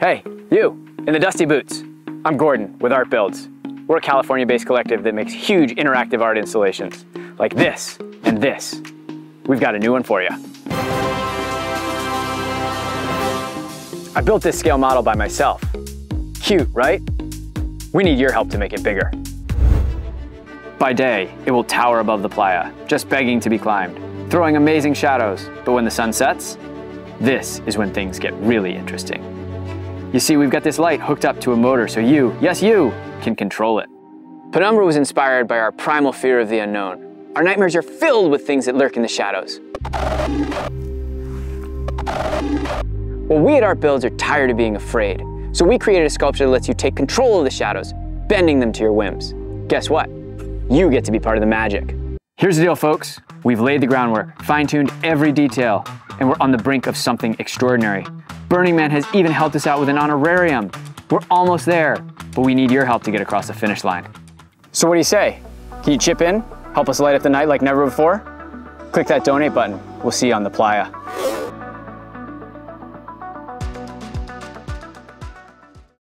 Hey, you, in the dusty boots. I'm Gordon with Art Builds. We're a California-based collective that makes huge interactive art installations, like this and this. We've got a new one for you. I built this scale model by myself. Cute, right? We need your help to make it bigger. By day, it will tower above the playa, just begging to be climbed, throwing amazing shadows. But when the sun sets, this is when things get really interesting. You see, we've got this light hooked up to a motor so you, yes you, can control it. Penumbra was inspired by our primal fear of the unknown. Our nightmares are filled with things that lurk in the shadows. Well, we at Art Builds are tired of being afraid, so we created a sculpture that lets you take control of the shadows, bending them to your whims. Guess what? You get to be part of the magic. Here's the deal, folks. We've laid the groundwork, fine-tuned every detail, and we're on the brink of something extraordinary. Burning Man has even helped us out with an honorarium. We're almost there, but we need your help to get across the finish line. So what do you say? Can you chip in? Help us light up the night like never before? Click that donate button. We'll see you on the playa.